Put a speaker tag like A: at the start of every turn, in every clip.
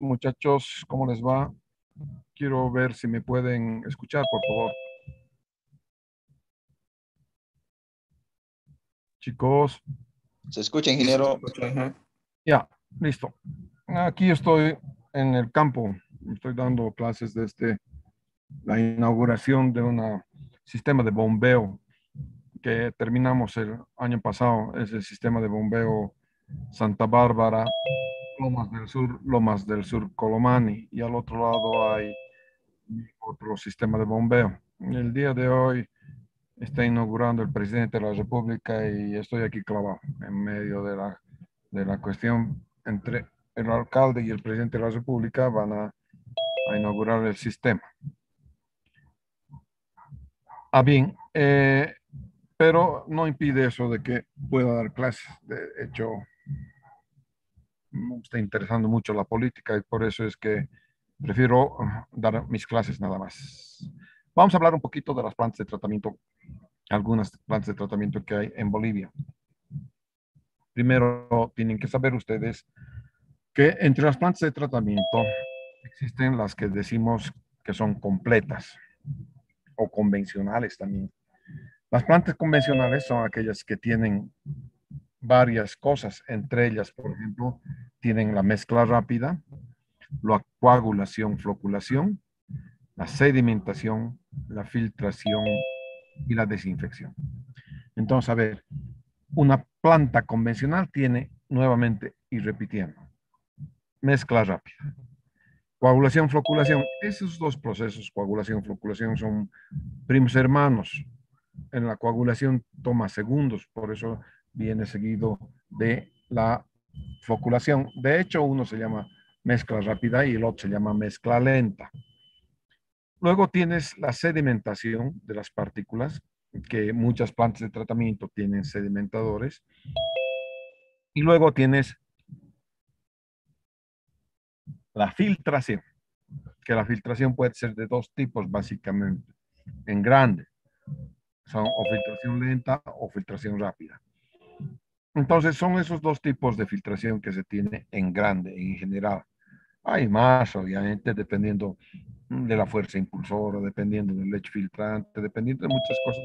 A: Muchachos, ¿cómo les va? Quiero ver si me pueden escuchar, por favor. Chicos.
B: Se escucha, ingeniero.
A: Ya, listo. Aquí estoy en el campo. Estoy dando clases desde la inauguración de un sistema de bombeo que terminamos el año pasado. Es el sistema de bombeo Santa Bárbara Lomas del Sur, Lomas del Sur Colomani y al otro lado hay otro sistema de bombeo. El día de hoy está inaugurando el presidente de la República y estoy aquí clavado en medio de la, de la cuestión entre el alcalde y el presidente de la República van a, a inaugurar el sistema. Ah, bien, eh, pero no impide eso de que pueda dar clases. De hecho, me está interesando mucho la política y por eso es que prefiero uh, dar mis clases nada más. Vamos a hablar un poquito de las plantas de tratamiento, algunas plantas de tratamiento que hay en Bolivia. Primero, tienen que saber ustedes que entre las plantas de tratamiento existen las que decimos que son completas o convencionales también. Las plantas convencionales son aquellas que tienen varias cosas, entre ellas, por ejemplo, tienen la mezcla rápida, la coagulación, floculación, la sedimentación, la filtración y la desinfección. Entonces, a ver, una planta convencional tiene nuevamente y repitiendo, mezcla rápida. Coagulación, floculación, esos dos procesos, coagulación, floculación, son primos hermanos. En la coagulación toma segundos, por eso viene seguido de la floculación. De hecho, uno se llama mezcla rápida y el otro se llama mezcla lenta. Luego tienes la sedimentación de las partículas, que muchas plantas de tratamiento tienen sedimentadores. Y luego tienes la filtración, que la filtración puede ser de dos tipos básicamente, en grande. Son o filtración lenta o filtración rápida. Entonces son esos dos tipos de filtración que se tiene en grande, en general. Hay más, obviamente, dependiendo de la fuerza impulsora, dependiendo del leche filtrante, dependiendo de muchas cosas.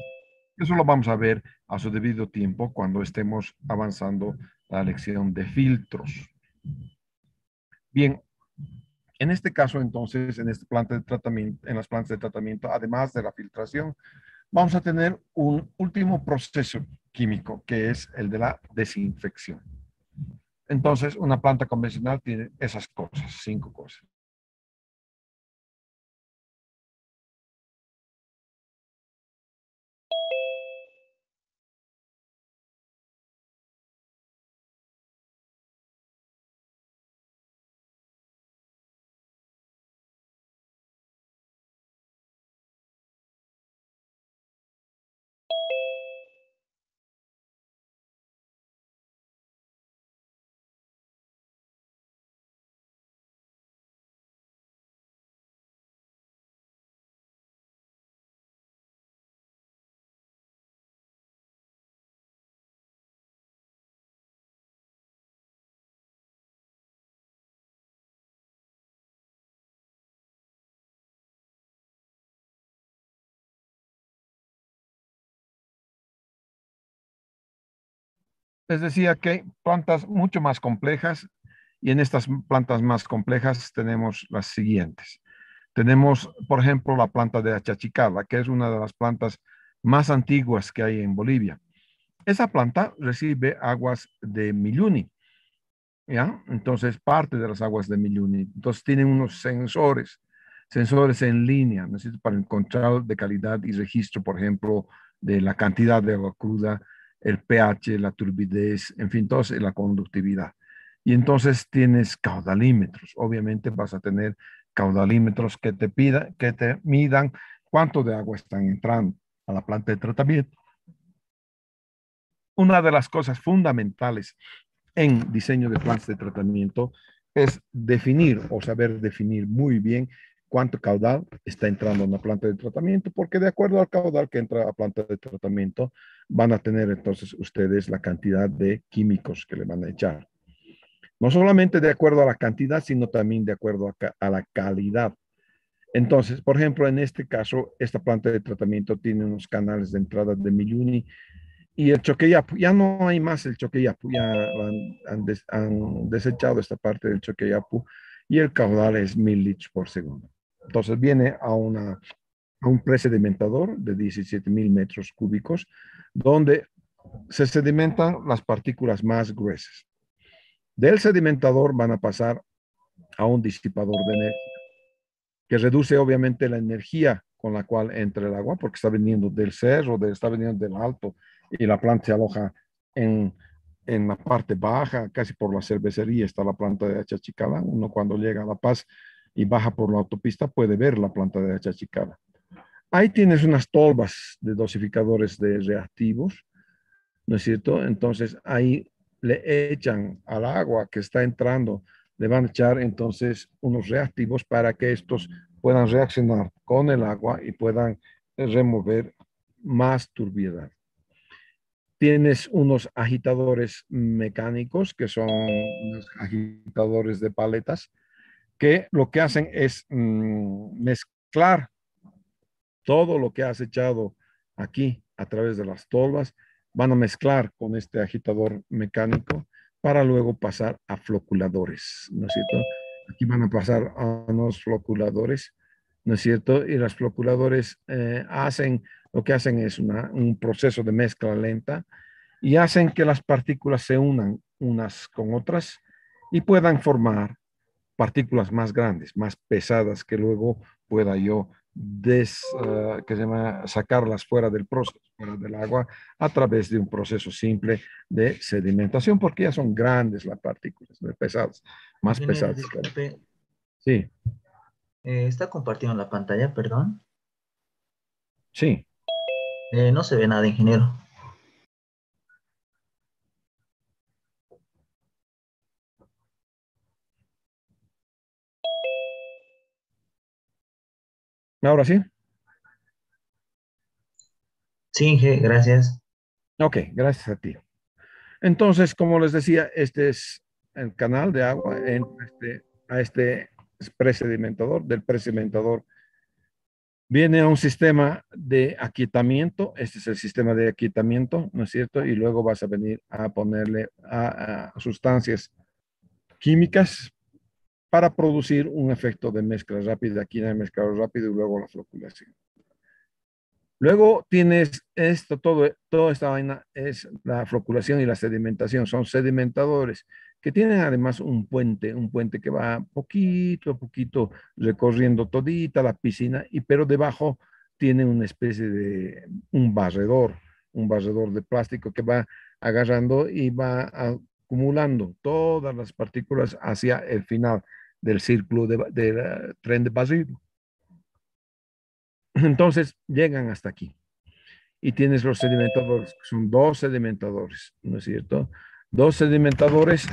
A: Eso lo vamos a ver a su debido tiempo cuando estemos avanzando la lección de filtros. Bien, en este caso entonces, en este en las plantas de tratamiento, además de la filtración, vamos a tener un último proceso químico, que es el de la desinfección. Entonces, una planta convencional tiene esas cosas, cinco cosas. Les decía que plantas mucho más complejas y en estas plantas más complejas tenemos las siguientes. Tenemos, por ejemplo, la planta de achachicala, que es una de las plantas más antiguas que hay en Bolivia. Esa planta recibe aguas de Milluni, ¿ya? Entonces, parte de las aguas de Milluni. Entonces, tienen unos sensores, sensores en línea, ¿no para el control de calidad y registro, por ejemplo, de la cantidad de agua cruda, el pH, la turbidez, en fin, todo la conductividad. Y entonces tienes caudalímetros. Obviamente vas a tener caudalímetros que te pida, que te midan cuánto de agua están entrando a la planta de tratamiento. Una de las cosas fundamentales en diseño de plantas de tratamiento es definir o saber definir muy bien cuánto caudal está entrando en la planta de tratamiento, porque de acuerdo al caudal que entra a la planta de tratamiento, van a tener entonces ustedes la cantidad de químicos que le van a echar. No solamente de acuerdo a la cantidad, sino también de acuerdo a, la calidad. Entonces, por ejemplo, en este caso, esta planta de tratamiento tiene unos canales de entrada de Milluni y el choqueyapu, ya no hay más el choqueyapu, ya han, han, desechado esta parte del choqueyapu y el caudal es mil litros por segundo. Entonces viene a, una, a un presedimentador de 17 mil metros cúbicos, donde se sedimentan las partículas más gruesas. Del sedimentador van a pasar a un disipador de energía, que reduce obviamente la energía con la cual entra el agua, porque está viniendo del cerro, de, está viniendo del alto, y la planta se aloja en, en la parte baja, casi por la cervecería está la planta de Achachicala. Uno cuando llega a La Paz y baja por la autopista puede ver la planta de Achachicala. Ahí tienes unas tolvas de dosificadores de reactivos, ¿no es cierto? Entonces ahí le echan al agua que está entrando, le van a echar entonces unos reactivos para que estos puedan reaccionar con el agua y puedan remover más turbiedad tienes unos agitadores mecánicos, que son agitadores de paletas, que lo que hacen es mm, mezclar todo lo que has echado aquí a través de las tolvas, van a mezclar con este agitador mecánico para luego pasar a floculadores, ¿no es cierto? Aquí van a pasar a unos floculadores, ¿no es cierto? Y los floculadores eh, hacen lo que hacen es un proceso de mezcla lenta y hacen que las partículas se unan unas con otras y puedan formar partículas más grandes, más pesadas, que luego pueda yo des, ah, que se llama, sacarlas fuera del proceso, fuera del agua, a través de un proceso simple de sedimentación, porque ya son grandes las partículas, pesadas, más pesadas. Sí.
C: Eh, ¿Está compartiendo la pantalla, perdón?
A: Sí.
C: Eh, no se ve nada, ingeniero.
A: ¿Ahora sí?
C: Sí, gracias.
A: Ok, gracias a ti. Entonces, como les decía, este es el canal de agua en este, a este presedimentador. Del presedimentador viene a un sistema de aquietamiento, este es el sistema de aquietamiento, ¿no es cierto? Y luego vas a venir a ponerle a, sustancias químicas para producir un efecto de mezcla rápida, aquí en el mezclado rápido y luego la floculación. Luego tienes esto, todo, toda esta vaina es la floculación y la sedimentación, son sedimentadores que tienen además un puente, un puente que va poquito a poquito recorriendo todita la piscina, y pero debajo tiene una especie de un barredor, un barredor de plástico que va agarrando y va acumulando todas las partículas hacia el final del círculo del de, tren de Basilio. Entonces llegan hasta aquí. Y tienes los sedimentadores, son dos sedimentadores, ¿no es cierto? dos sedimentadores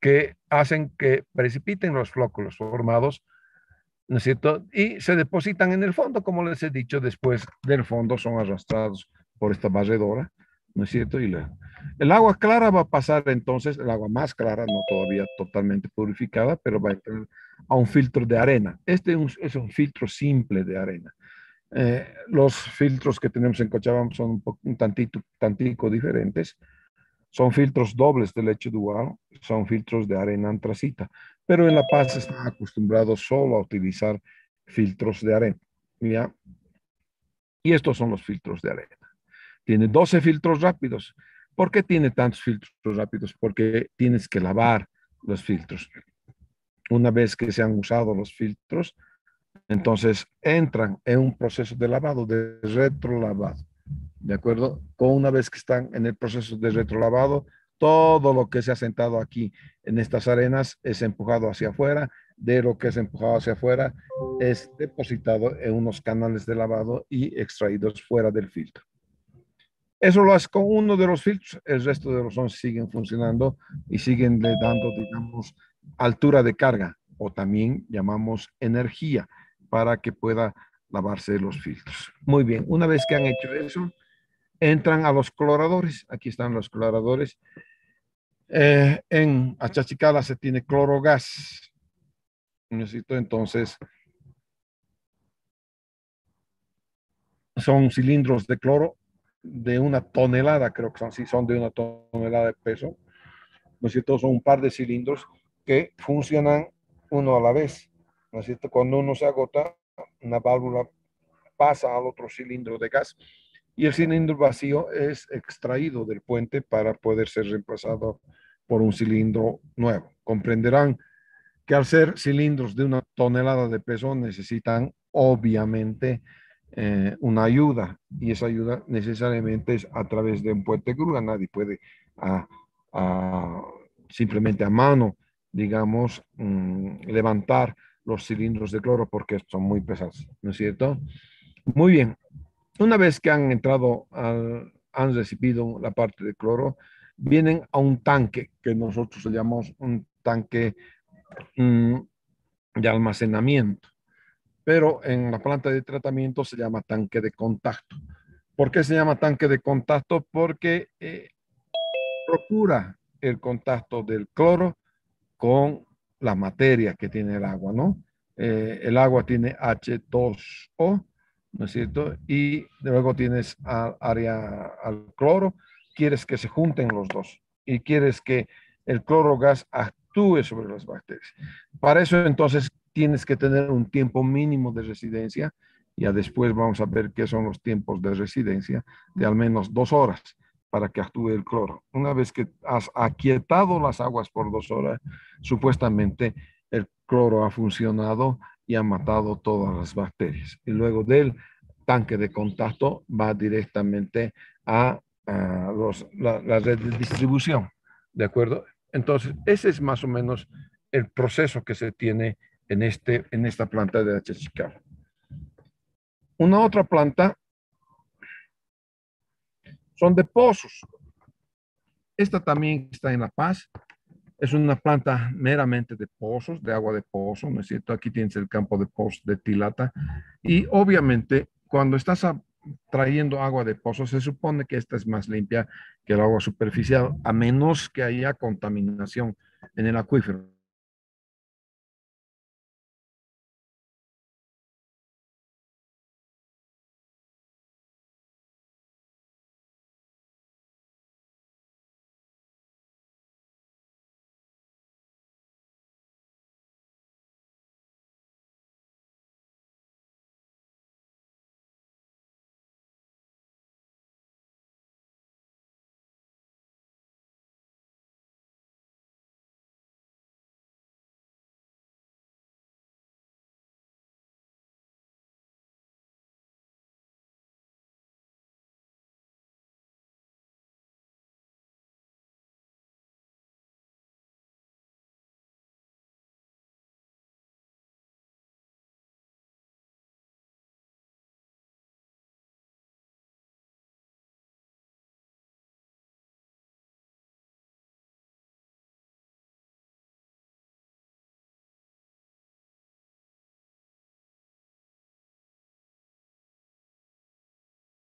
A: que hacen que precipiten los flóculos formados, ¿no es cierto? Y se depositan en el fondo, como les he dicho, después del fondo son arrastrados por esta barredora, ¿no es cierto? Y el agua clara va a pasar entonces, el agua más clara, no todavía totalmente purificada, pero va a entrar a un filtro de arena. Este es un filtro simple de arena. Eh, los filtros que tenemos en Cochabamba son un, tantito, tantico diferentes. Son filtros dobles de leche dual, son filtros de arena antracita, pero en La Paz están acostumbrados solo a utilizar filtros de arena. ¿ya? Y estos son los filtros de arena. Tiene 12 filtros rápidos. ¿Por qué tiene tantos filtros rápidos? Porque tienes que lavar los filtros. Una vez que se han usado los filtros, entonces entran en un proceso de lavado, de retrolavado. ¿De acuerdo? Con una vez que están en el proceso de retrolavado, todo lo que se ha sentado aquí en estas arenas es empujado hacia afuera, de lo que es empujado hacia afuera es depositado en unos canales de lavado y extraídos fuera del filtro. Eso lo hace con uno de los filtros, el resto de los 11 siguen funcionando y siguen le dando, digamos, altura de carga o también llamamos energía para que pueda lavarse los filtros. Muy bien, una vez que han hecho eso, entran a los cloradores. Aquí están los cloradores. Eh, en Achachicala se tiene clorogas. Necesito entonces, son cilindros de cloro de una tonelada, creo que son, sí, son de una tonelada de peso. ¿No es cierto? Son un par de cilindros que funcionan uno a la vez. ¿No es cierto? Cuando uno se agota, una válvula pasa al otro cilindro de gas y el cilindro vacío es extraído del puente para poder ser reemplazado por un cilindro nuevo. Comprenderán que al ser cilindros de una tonelada de peso necesitan obviamente eh, una ayuda y esa ayuda necesariamente es a través de un puente grúa. Nadie puede simplemente a mano, digamos, mm, levantar los cilindros de cloro porque son muy pesados, ¿no es cierto? Muy bien. Una vez que han entrado, han recibido la parte de cloro, vienen a un tanque que nosotros llamamos un tanque mm, de almacenamiento, pero en la planta de tratamiento se llama tanque de contacto. ¿Por qué se llama tanque de contacto? Porque eh, procura el contacto del cloro con la materia que tiene el agua, ¿no? Eh, el agua tiene H2O, ¿no es cierto? Y luego tienes al área al cloro, quieres que se junten los dos y quieres que el cloro gas actúe sobre las bacterias. Para eso entonces tienes que tener un tiempo mínimo de residencia. Ya después vamos a ver qué son los tiempos de residencia de al menos dos horas para que actúe el cloro. Una vez que has aquietado las aguas por dos horas, supuestamente el cloro ha funcionado y ha matado todas las bacterias. Y luego del tanque de contacto va directamente a, los, la, red de distribución. ¿De acuerdo? Entonces, ese es más o menos el proceso que se tiene en, este, en esta planta de Chicago. Una otra planta son de pozos. Esta también está en La Paz. Es una planta meramente de pozos, de agua de pozo, ¿no es cierto? Aquí tienes el campo de pozos de Tilata. Y obviamente, cuando estás trayendo agua de pozo, se supone que esta es más limpia que el agua superficial, a menos que haya contaminación en el acuífero.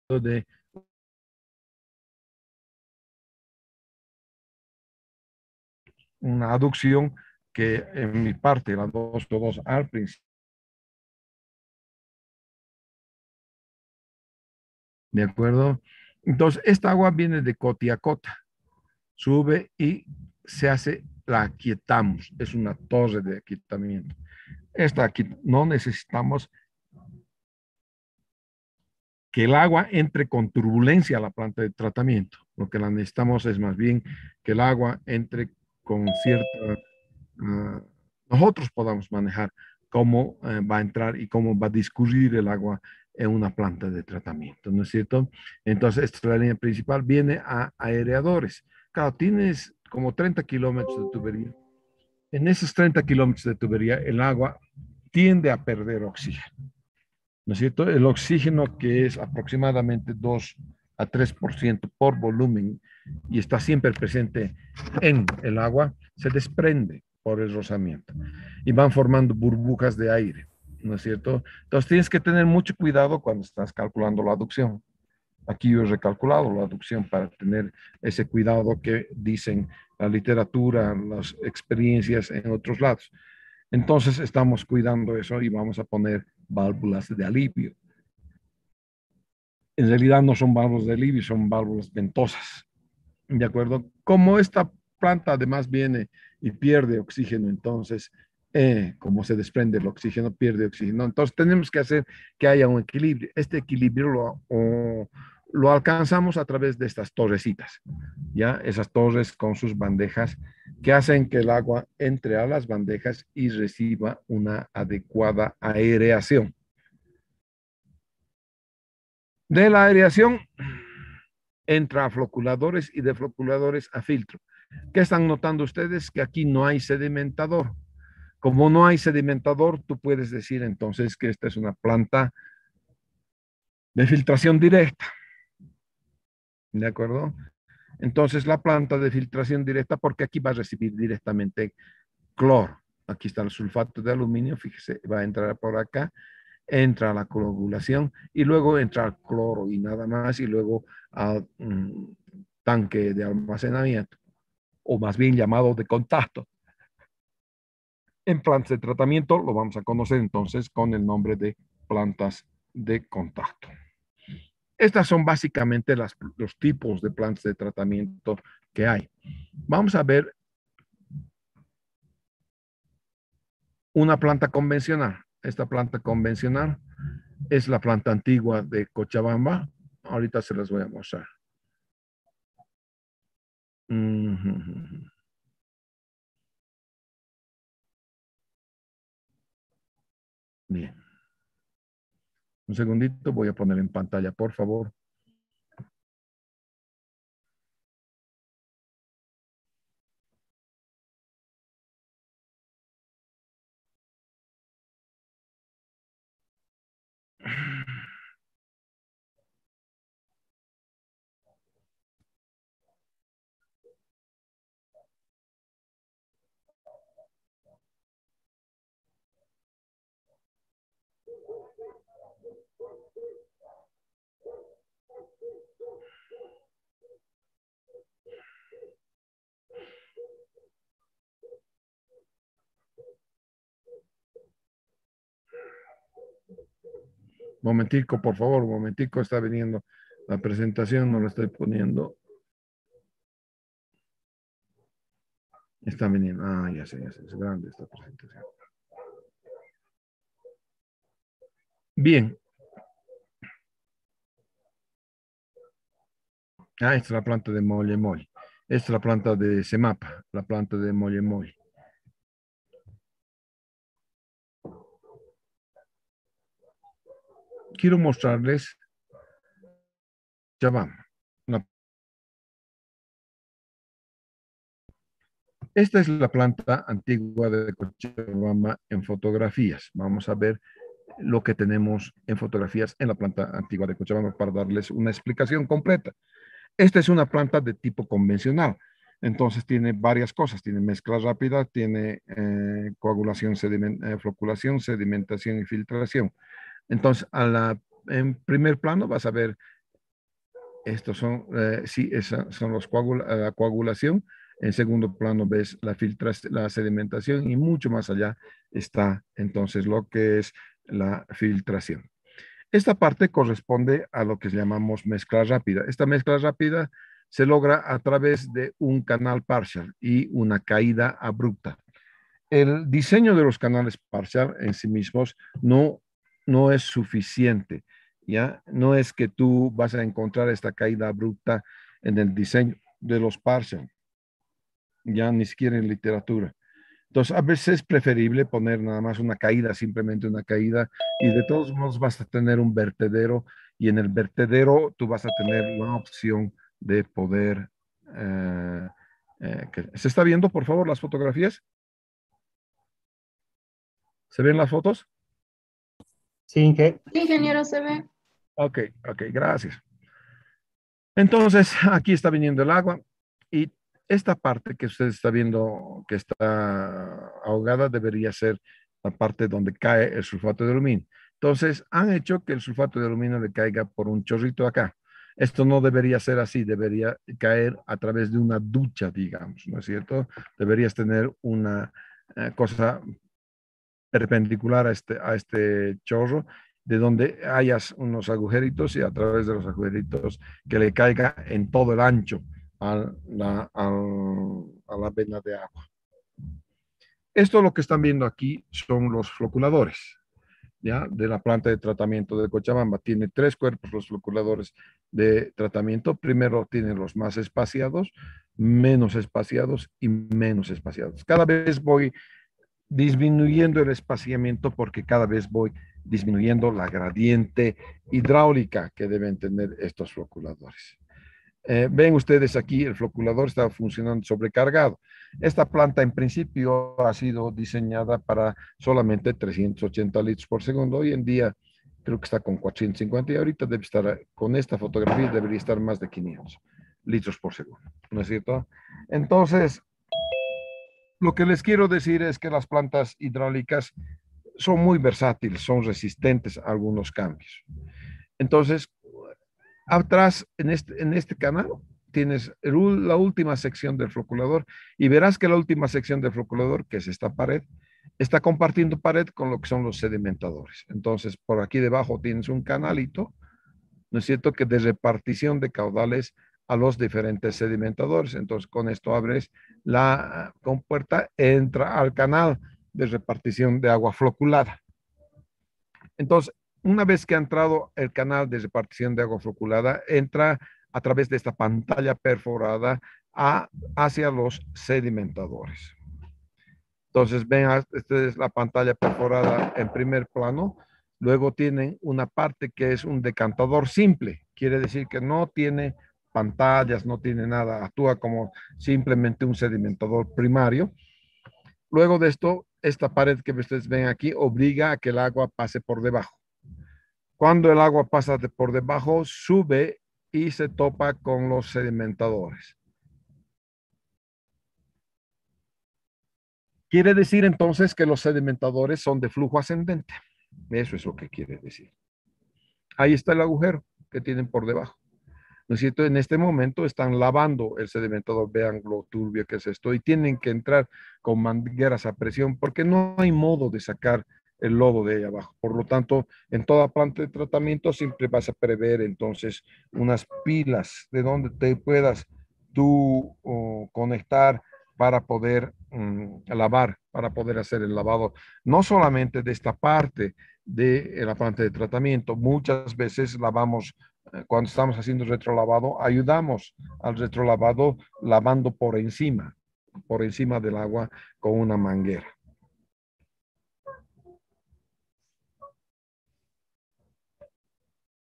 A: De una aducción que en mi parte, la 2 2 al principio. ¿De acuerdo? Entonces, esta agua viene de Cotiacota, sube y se hace, la aquietamos, es una torre de aquietamiento. Esta aquí no necesitamos que el agua entre con turbulencia a la planta de tratamiento. Lo que la necesitamos es más bien que el agua entre con cierta... Ah, nosotros podamos manejar cómo eh, va a entrar y cómo va a discurrir el agua en una planta de tratamiento, ¿no es cierto? Entonces, esta es la línea principal, viene a aereadores. Claro, tienes como 30 kilómetros de tubería. En esos 30 kilómetros de tubería, el agua tiende a perder oxígeno. ¿No es cierto? El oxígeno que es aproximadamente 2 a 3% por volumen y está siempre presente en el agua, se desprende por el rozamiento y van formando burbujas de aire, ¿no es cierto? Entonces tienes que tener mucho cuidado cuando estás calculando la aducción. Aquí yo he recalculado la aducción para tener ese cuidado que dicen la literatura, las experiencias en otros lados. Entonces estamos cuidando eso y vamos a poner válvulas de alivio. En realidad no son válvulas de alivio, son válvulas ventosas. ¿De acuerdo? Como esta planta además viene y pierde oxígeno, entonces, eh, como se desprende el oxígeno, pierde oxígeno. Entonces tenemos que hacer que haya un equilibrio. Este equilibrio lo, lo alcanzamos a través de estas torrecitas, ¿ya? Esas torres con sus bandejas que hacen que el agua entre a las bandejas y reciba una adecuada aireación. De la aireación entra a floculadores y de floculadores a filtro. ¿Qué están notando ustedes? Que aquí no hay sedimentador. Como no hay sedimentador, tú puedes decir entonces que esta es una planta de filtración directa. ¿De acuerdo? Entonces la planta de filtración directa, porque aquí va a recibir directamente cloro. Aquí está el sulfato de aluminio, fíjese, va a entrar por acá, entra la coagulación y luego entra al cloro y nada más, y luego al mm, tanque de almacenamiento, o más bien llamado de contacto. En plantas de tratamiento lo vamos a conocer entonces con el nombre de plantas de contacto. Estas son básicamente los tipos de plantas de tratamiento que hay. Vamos a ver una planta convencional. Esta planta convencional es la planta antigua de Cochabamba. Ahorita se las voy a mostrar. Bien. Un segundito, voy a poner en pantalla, por favor. Momentico, por favor, momentico, está viniendo la presentación, no la estoy poniendo. Está viniendo. Ah, ya sé, ya sé, es grande esta presentación. Bien. Ah, esta es la planta de Molle Molle. Esta es la planta de Semapa, la planta de Molle Molle. Quiero mostrarles, ya Esta es la planta antigua de Cochabamba en fotografías. Vamos a ver lo que tenemos en fotografías en la planta antigua de Cochabamba para darles una explicación completa. Esta es una planta de tipo convencional. Entonces tiene varias cosas, tiene mezcla rápida, tiene eh, coagulación, eh, floculación, sedimentación y filtración. Entonces, a en primer plano vas a ver, estos son, eh, sí, son los la coagulación. En segundo plano ves la filtración, la sedimentación y mucho más allá está entonces lo que es la filtración. Esta parte corresponde a lo que llamamos mezcla rápida. Esta mezcla rápida se logra a través de un canal parcial y una caída abrupta. El diseño de los canales parcial en sí mismos no no es suficiente, ¿ya? No es que tú vas a encontrar esta caída abrupta en el diseño de los parcial, ya ni siquiera en literatura. Entonces, a veces es preferible poner nada más una caída, simplemente una caída, y de todos modos vas a tener un vertedero, y en el vertedero tú vas a tener la opción de poder... Eh, eh, ¿Se está viendo, por favor, las fotografías? ¿Se ven las fotos?
D: Sí, ingeniero se ve.
A: Ok, ok, gracias. Entonces, aquí está viniendo el agua y esta parte que usted está viendo que está ahogada debería ser la parte donde cae el sulfato de aluminio. Entonces, han hecho que el sulfato de aluminio le caiga por un chorrito acá. Esto no debería ser así, debería caer a través de una ducha, digamos, ¿no es cierto? Deberías tener una eh, cosa perpendicular a este, a este chorro, de donde hayas unos agujeritos y a través de los agujeritos que le caiga en todo el ancho a la, a la vena de agua. Esto lo que están viendo aquí son los floculadores. ¿Ya? de la planta de tratamiento de Cochabamba. Tiene tres cuerpos los floculadores de tratamiento. Primero tiene los más espaciados, menos espaciados y menos espaciados. Cada vez voy disminuyendo el espaciamiento porque cada vez voy disminuyendo la gradiente hidráulica que deben tener estos floculadores. Eh, ven ustedes aquí, el floculador está funcionando sobrecargado. Esta planta en principio ha sido diseñada para solamente 380 litros por segundo. Hoy en día creo que está con 450 y ahorita debe estar, con esta fotografía debería estar más de 500 litros por segundo. ¿No es cierto? Entonces, lo que les quiero decir es que las plantas hidráulicas son muy versátiles, son resistentes a algunos cambios. Entonces, atrás en este, en este canal tienes la última sección del floculador y verás que la última sección del floculador, que es esta pared, está compartiendo pared con lo que son los sedimentadores. Entonces, por aquí debajo tienes un canalito, ¿no es cierto?, que de repartición de caudales a los diferentes sedimentadores. Entonces, con esto abres la compuerta, entra al canal de repartición de agua floculada. Entonces, una vez que ha entrado el canal de repartición de agua floculada, entra a través de esta pantalla perforada hacia los sedimentadores. Entonces, ven, esta es la pantalla perforada en primer plano. Luego tienen una parte que es un decantador simple. Quiere decir que no tiene pantallas, no tiene nada, actúa como simplemente un sedimentador primario. Luego de esto, esta pared que ustedes ven aquí obliga a que el agua pase por debajo. Cuando el agua pasa por debajo, sube y se topa con los sedimentadores. Quiere decir entonces que los sedimentadores son de flujo ascendente. Eso es lo que quiere decir. Ahí está el agujero que tienen por debajo. ¿No es? En este momento están lavando el sedimentador, vean lo turbio que es esto, y tienen que entrar con mangueras a presión porque no hay modo de sacar el lodo de ahí abajo. Por lo tanto, en toda planta de tratamiento siempre vas a prever entonces unas pilas de donde te puedas tú conectar para poder mm, lavar, para poder hacer el lavado, no solamente de esta parte de la planta de tratamiento, muchas veces lavamos eh, cuando estamos haciendo retrolavado, ayudamos al retrolavado lavando por encima, por encima del agua con una manguera.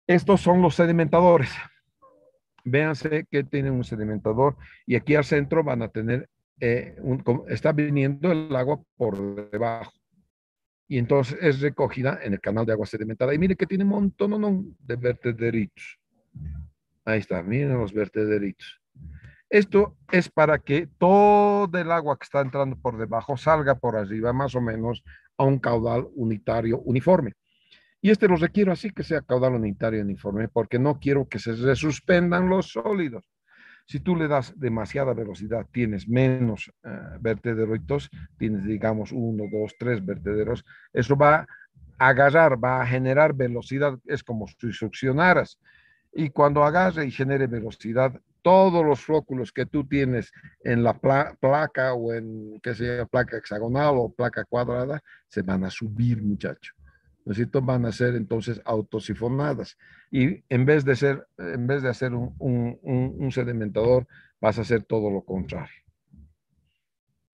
A: Estos son los sedimentadores. Véanse que tienen un sedimentador y aquí al centro van a tener, eh, está viniendo el agua por debajo y entonces es recogida en el canal de agua sedimentada. Y mire que tiene un montón de vertederitos. Ahí está, miren los vertederitos. Esto es para que todo el agua que está entrando por debajo salga por arriba más o menos a un caudal unitario uniforme. Y este lo requiero así que sea caudal unitario uniforme porque no quiero que se resuspendan los sólidos. Si tú le das demasiada velocidad, tienes menos uh, vertederos, tienes, digamos, uno, dos, tres vertederos, eso va a agarrar, va a generar velocidad, es como si succionaras. Y cuando agarre y genere velocidad, todos los flóculos que tú tienes en la placa o en, que sea placa hexagonal o placa cuadrada, se van a subir, muchacho. ¿No Van a ser entonces autosifonadas. Y en vez de, ser, en vez de hacer un, sedimentador, vas a hacer todo lo contrario.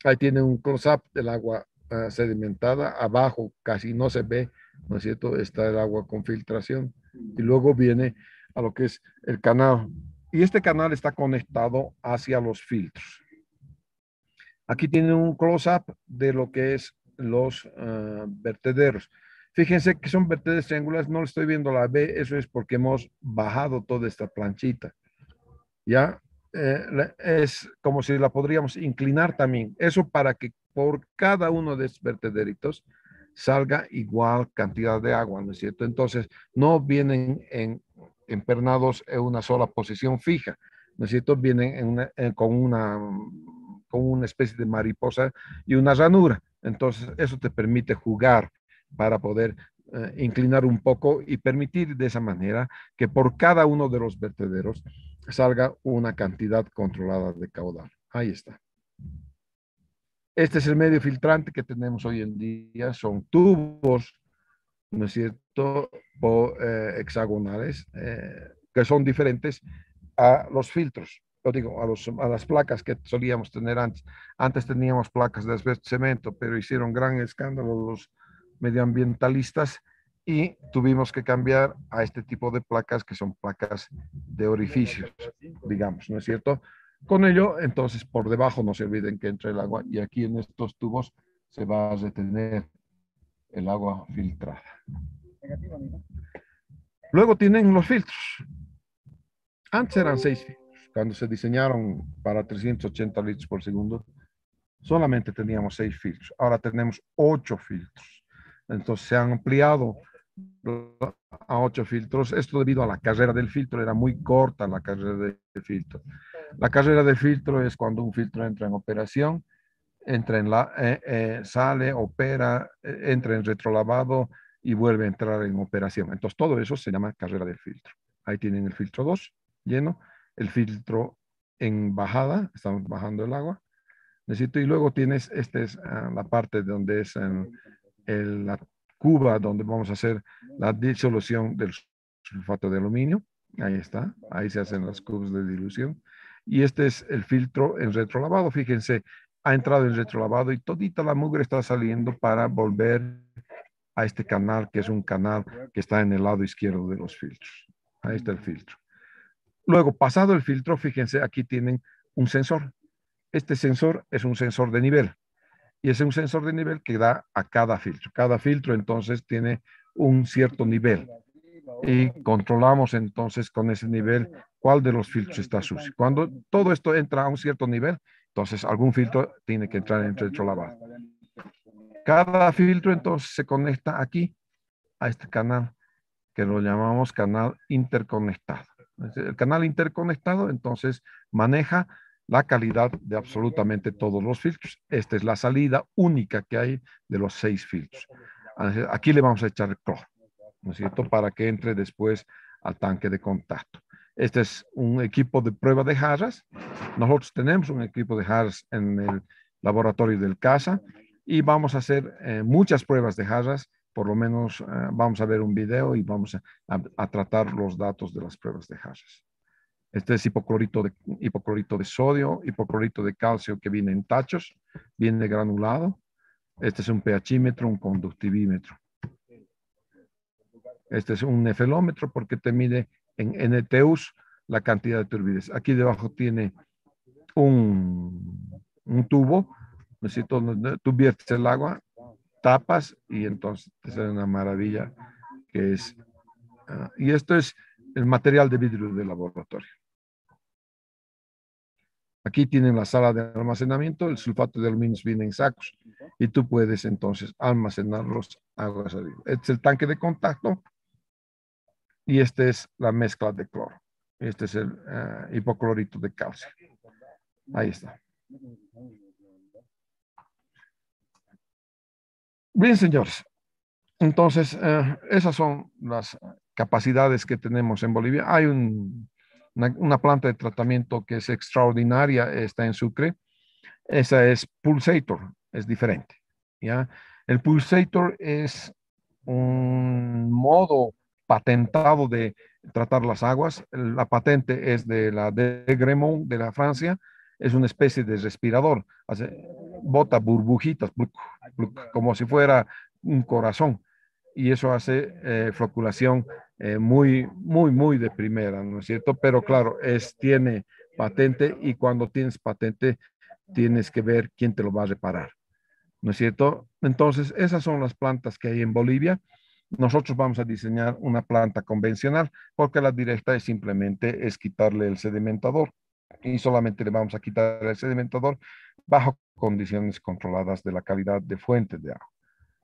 A: Ahí tiene un close-up del agua ah, sedimentada. Abajo casi no se ve, ¿no es cierto? Está el agua con filtración. Y luego viene a lo que es el canal. Y este canal está conectado hacia los filtros. Aquí tiene un close-up de lo que es los ah, vertederos. Fíjense que son vertederos triangulares, no le estoy viendo la B, eso es porque hemos bajado toda esta planchita. ¿Ya? Eh, es como si la podríamos inclinar también. Eso para que por cada uno de estos vertederitos salga igual cantidad de agua, ¿no es cierto? Entonces, no vienen en, empernados en una sola posición fija, ¿no es cierto? Vienen con, una, con una especie de mariposa y una ranura. Entonces, eso te permite jugar para poder eh, inclinar un poco y permitir de esa manera que por cada uno de los vertederos salga una cantidad controlada de caudal. Ahí está. Este es el medio filtrante que tenemos hoy en día. Son tubos, ¿no es cierto?, o, eh, hexagonales, eh, que son diferentes a los filtros. Yo digo, a, los, a las placas que solíamos tener antes. Antes teníamos placas de cemento, pero hicieron gran escándalo los medioambientalistas y tuvimos que cambiar a este tipo de placas que son placas de orificios, digamos, ¿no es cierto? Con ello, entonces, por debajo no se olviden que entra el agua y aquí en estos tubos se va a retener el agua filtrada. Luego tienen los filtros. Antes eran seis filtros. Cuando se diseñaron para 380 litros por segundo, solamente teníamos seis filtros. Ahora tenemos ocho filtros. Entonces se han ampliado a ocho filtros. Esto debido a la carrera del filtro. Era muy corta la carrera del filtro. La carrera de filtro es cuando un filtro entra en operación, entra en la, eh, eh, sale, opera, eh, entra en retrolavado y vuelve a entrar en operación. Entonces todo eso se llama carrera del filtro. Ahí tienen el filtro 2 lleno, el filtro en bajada, estamos bajando el agua. Necesito, y luego tienes, esta es ah, la parte donde es en, la cuba donde vamos a hacer la disolución del sulfato de aluminio. Ahí está, ahí se hacen las cubos de dilución y este es el filtro en retrolavado. Fíjense, ha entrado en retrolavado y todita la mugre está saliendo para volver a este canal, que es un canal que está en el lado izquierdo de los filtros. Ahí está el filtro. Luego, pasado el filtro, fíjense, aquí tienen un sensor. Este sensor es un sensor de nivel y es un sensor de nivel que da a cada filtro. Cada filtro entonces tiene un cierto nivel y controlamos entonces con ese nivel cuál de los filtros está sucio. Cuando todo esto entra a un cierto nivel, entonces algún filtro tiene que entrar en filtro lavado. Cada filtro entonces se conecta aquí a este canal que lo llamamos canal interconectado. El canal interconectado entonces maneja la calidad de absolutamente todos los filtros. Esta es la salida única que hay de los seis filtros. Aquí le vamos a echar cloro. ¿no es cierto? Para que entre después al tanque de contacto. Este es un equipo de prueba de jarras. Nosotros tenemos un equipo de jarras en el laboratorio del CASA y vamos a hacer eh, muchas pruebas de jarras. Por lo menos eh, vamos a ver un video y vamos a, tratar los datos de las pruebas de jarras. Este es hipoclorito de, hipoclorito de sodio, hipoclorito de calcio que viene en tachos, viene granulado. Este es un pHímetro, un conductivímetro. Este es un nefelómetro porque te mide en NTUs la cantidad de turbidez. Aquí debajo tiene un, un tubo, necesito, tú viertes el agua, tapas y entonces te sale una maravilla que es, ah, y esto es el material de vidrio del laboratorio. Aquí tienen la sala de almacenamiento, el sulfato de aluminio viene en sacos y tú puedes entonces almacenar los aguas arriba. Este es el tanque de contacto y esta es la mezcla de cloro. Este es el eh, hipoclorito de calcio. Ahí está. Bien, señores. Entonces, eh, esas son las capacidades que tenemos en Bolivia. Hay una, planta de tratamiento que es extraordinaria, está en Sucre. Esa es Pulsator, es diferente. ¿ya? El Pulsator es un modo patentado de tratar las aguas. La patente es de la de Gremont de la Francia. Es una especie de respirador. Hace, bota burbujitas, como si fuera un corazón. Y eso hace eh, floculación eh, muy, muy, muy de primera, ¿no es cierto? Pero claro, es, tiene patente y cuando tienes patente tienes que ver quién te lo va a reparar, ¿no es cierto? Entonces, esas son las plantas que hay en Bolivia. Nosotros vamos a diseñar una planta convencional porque la directa es simplemente es quitarle el sedimentador y solamente le vamos a quitar el sedimentador bajo condiciones controladas de la calidad de fuente de agua.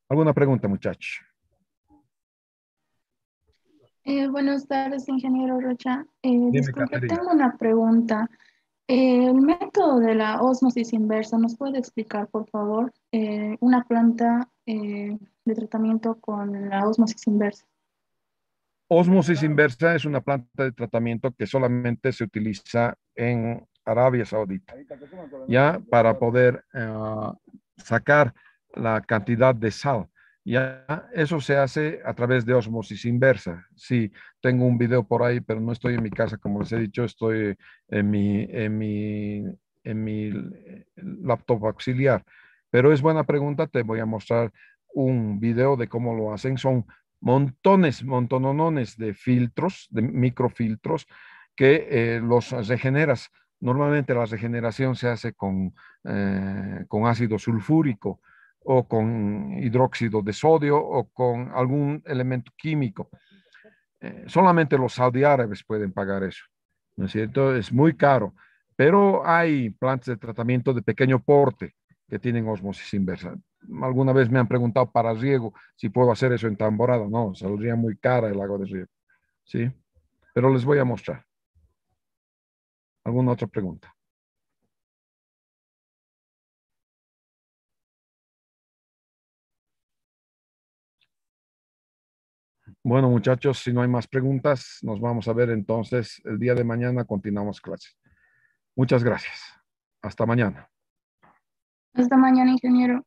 A: ¿Alguna pregunta, muchachos?
D: Eh, buenas tardes, ingeniero Rocha. Eh, disculpe, tengo una pregunta. Eh, el método de la osmosis inversa, ¿nos puede explicar, por favor, eh, una planta de tratamiento con la osmosis inversa?
A: Osmosis inversa es una planta de tratamiento que solamente se utiliza en Arabia Saudita, ya para poder sacar la cantidad de sal. Ya eso se hace a través de osmosis inversa. Sí, tengo un video por ahí, pero no estoy en mi casa, como les he dicho, estoy en mi, en mi, en mi laptop auxiliar. Pero es buena pregunta, te voy a mostrar un video de cómo lo hacen. Son montones, montonones de filtros, de microfiltros, que eh, los regeneras. Normalmente la regeneración se hace con, eh, con ácido sulfúrico o con hidróxido de sodio o con algún elemento químico. Eh, solamente los saudí árabes pueden pagar eso, ¿no es cierto? Es muy caro, pero hay plantas de tratamiento de pequeño porte que tienen osmosis inversa. Alguna vez me han preguntado para riego si puedo hacer eso en tamborada. No, saldría muy cara el agua de riego. ¿Sí? Pero les voy a mostrar. ¿Alguna otra pregunta? Bueno, muchachos, si no hay más preguntas, nos vamos a ver entonces el día de mañana. Continuamos clases. Muchas gracias. Hasta mañana.
D: Hasta mañana, ingeniero.